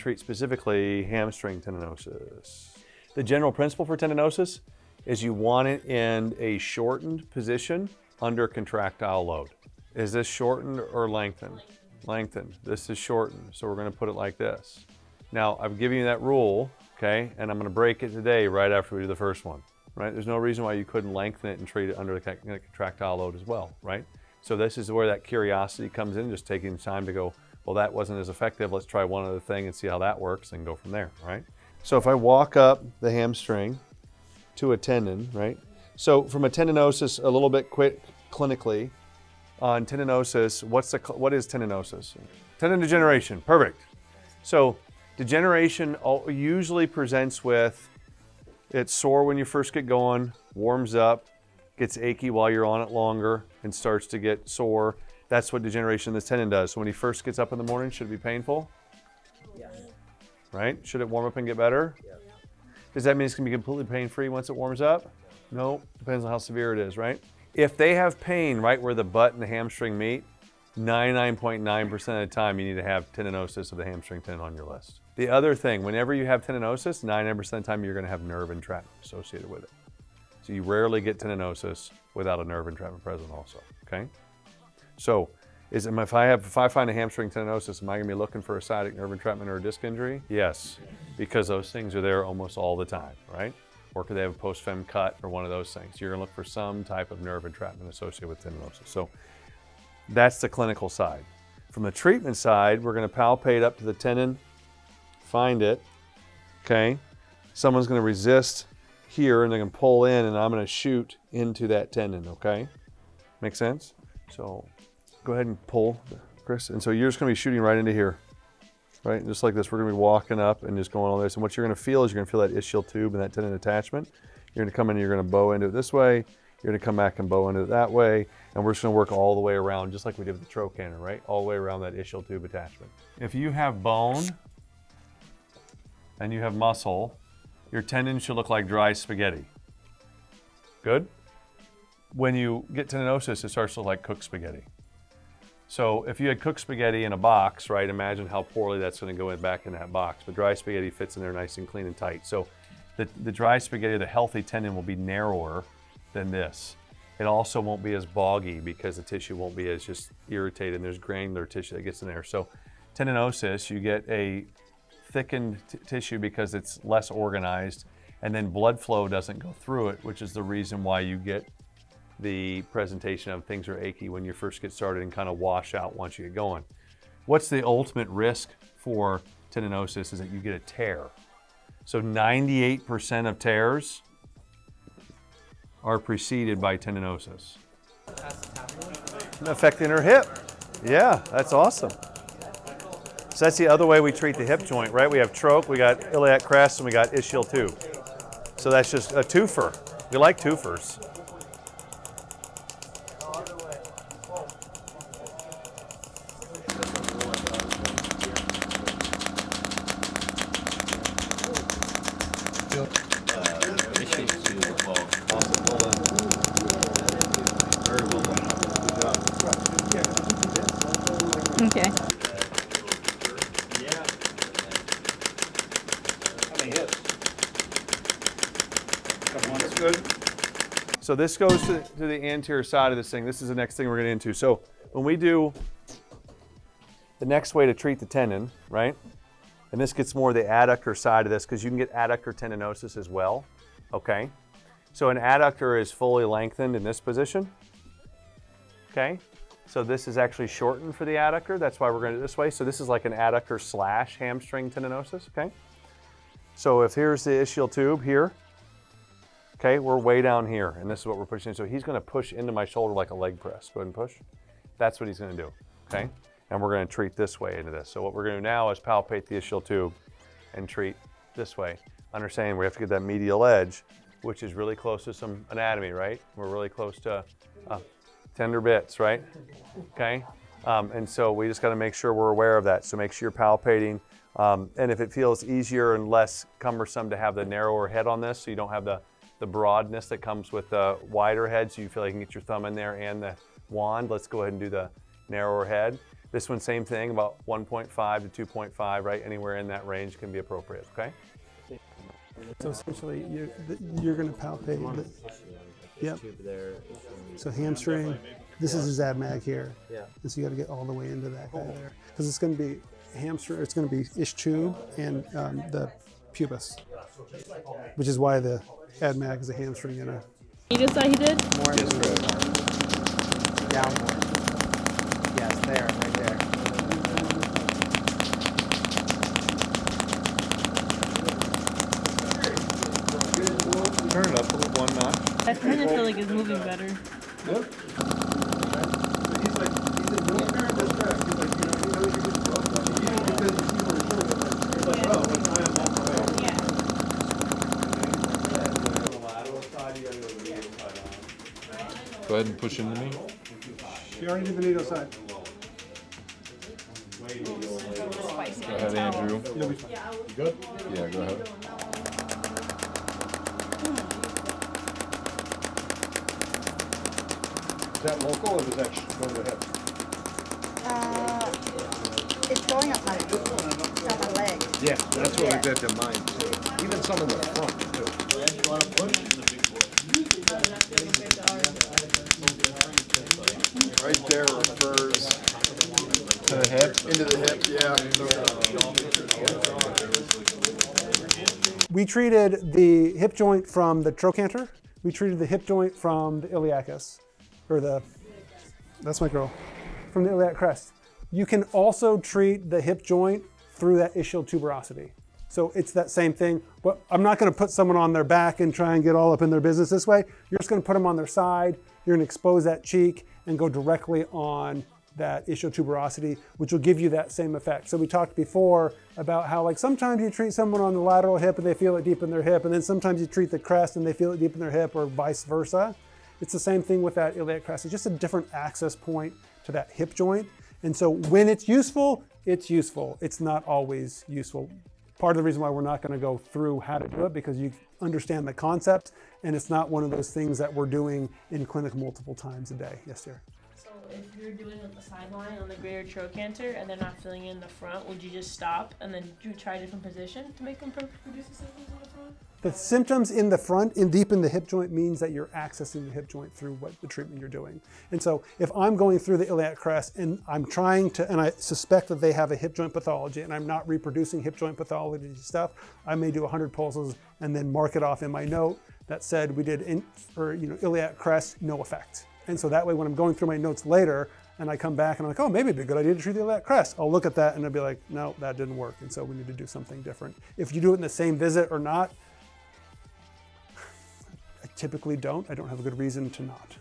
treat specifically hamstring tendinosis. The general principle for tendinosis is you want it in a shortened position under contractile load. Is this shortened or lengthened? Lengthened. This is shortened, so we're going to put it like this. Now, I've given you that rule, okay, and I'm going to break it today right after we do the first one, right? There's no reason why you couldn't lengthen it and treat it under the contractile load as well, right? So this is where that curiosity comes in, just taking time to go, well, that wasn't as effective. Let's try one other thing and see how that works and go from there, right? So if I walk up the hamstring to a tendon, right? So from a tendinosis, a little bit quick clinically uh, on tendinosis, what's the, what is tendinosis? Tendon degeneration, perfect. So degeneration usually presents with it's sore when you first get going, warms up, gets achy while you're on it longer, and starts to get sore. That's what degeneration of the tendon does. So when he first gets up in the morning, should it be painful? Yes. Right? Should it warm up and get better? Yes. Does that mean it's going to be completely pain-free once it warms up? No. Depends on how severe it is, right? If they have pain right where the butt and the hamstring meet, 99.9% of the time you need to have tendinosis of the hamstring tendon on your list. The other thing, whenever you have tendinosis, 99% of the time you're going to have nerve entrapment associated with it. So you rarely get tendinosis without a nerve entrapment present also, okay? So is if I have if I find a hamstring tendinosis, am I going to be looking for a sciatic nerve entrapment or a disc injury? Yes, because those things are there almost all the time, right? Or could they have a post-fem cut or one of those things? You're going to look for some type of nerve entrapment associated with tendinosis. So that's the clinical side. From the treatment side, we're going to palpate up to the tendon, find it, okay? Someone's going to resist here and they're going to pull in and I'm going to shoot into that tendon, okay? Make sense? So go ahead and pull, Chris. And so you're just going to be shooting right into here, right? Just like this, we're going to be walking up and just going on this. And what you're going to feel is you're going to feel that ischial tube and that tendon attachment. You're going to come in and you're going to bow into it this way. You're going to come back and bow into it that way. And we're just going to work all the way around, just like we did with the trochanter, right? All the way around that ischial tube attachment. If you have bone and you have muscle, your tendon should look like dry spaghetti. Good? When you get tendinosis, it starts to look like cooked spaghetti. So if you had cooked spaghetti in a box, right, imagine how poorly that's going to go in back in that box. But dry spaghetti fits in there nice and clean and tight. So the, the dry spaghetti, the healthy tendon will be narrower than this. It also won't be as boggy because the tissue won't be as just irritated and there's granular tissue that gets in there. So tendinosis, you get a thickened tissue because it's less organized and then blood flow doesn't go through it, which is the reason why you get the presentation of things are achy when you first get started and kind of wash out once you get going. What's the ultimate risk for tendinosis is that you get a tear. So 98% of tears are preceded by tendinosis. Affecting her hip. Yeah, that's awesome. So that's the other way we treat the hip joint, right? We have troch, we got iliac crest, and we got ischial tube. So that's just a twofer. We like twofers. So this goes to, to, the anterior side of this thing. This is the next thing we're getting into. So when we do the next way to treat the tendon, right? And this gets more the adductor side of this because you can get adductor tendinosis as well, okay? So an adductor is fully lengthened in this position, okay? So this is actually shortened for the adductor. That's why we're going to do this way. So this is like an adductor slash hamstring tendinosis, okay? So if here's the ischial tube here, Okay, we're way down here, and this is what we're pushing. So he's gonna push into my shoulder like a leg press. Go ahead and push. That's what he's gonna do, okay? And we're gonna treat this way into this. So what we're gonna do now is palpate the ischial tube and treat this way. Understanding we have to get that medial edge, which is really close to some anatomy, right? We're really close to uh, tender bits, right? Okay, um, and so we just gotta make sure we're aware of that. So make sure you're palpating. Um, and if it feels easier and less cumbersome to have the narrower head on this, so you don't have the the broadness that comes with the wider head so you feel like you can get your thumb in there and the wand. Let's go ahead and do the narrower head. This one, same thing, about 1.5 to 2.5, right? Anywhere in that range can be appropriate, okay? So essentially, you're, you're going to palpate. The, yep. So hamstring. This is his ad mag here. Yeah. And so you got to get all the way into that guy there because it's going to be hamstring. It's going to be ish tube and um, the pubis, which is why the ad mag is a hamstring and a. You just saw he did? More yes, Down more. Yes, there, right there. Turn it up a little one notch. I kind of feel like it's moving better. Yep. Go ahead and push into me. You already did the needle side. Go ahead, Andrew. Good. Yeah, go ahead. Is that local or does that sh- go to the hip? Uh, it's going up my, down my leg. Yeah, that's what I did to mine too. Even some in the front too. Right there refers To the hip. into the hip, yeah. We treated the hip joint from the trochanter. We treated the hip joint from the iliacus, or the, that's my girl, from the iliac crest. You can also treat the hip joint through that ischial tuberosity. So it's that same thing, but I'm not gonna put someone on their back and try and get all up in their business this way. You're just gonna put them on their side, you're gonna expose that cheek and go directly on that ischial tuberosity, which will give you that same effect. So we talked before about how like sometimes you treat someone on the lateral hip and they feel it deep in their hip, and then sometimes you treat the crest and they feel it deep in their hip, or vice versa. It's the same thing with that iliac crest. It's just a different access point to that hip joint. And so when it's useful, it's useful. It's not always useful. Part of the reason why we're not going to go through how to do it because you understand the concept and it's not one of those things that we're doing in clinic multiple times a day. Yes, sir. If you're doing the sideline on the greater trochanter and they're not filling in the front, would you just stop and then do try a different position to make them produce the symptoms in the front? The symptoms in the front, in deep in the hip joint, means that you're accessing the hip joint through what the treatment you're doing. And so, if I'm going through the iliac crest and I'm trying to, and I suspect that they have a hip joint pathology, and I'm not reproducing hip joint pathology stuff, I may do 100 pulses and then mark it off in my note that said we did in, or you know iliac crest, no effect. And so that way, when I'm going through my notes later, and I come back and I'm like, oh, maybe it'd be a good idea to treat the iliac crest. I'll look at that and I'll be like, no, that didn't work. And so we need to do something different. If you do it in the same visit or not, I typically don't. I don't have a good reason to not.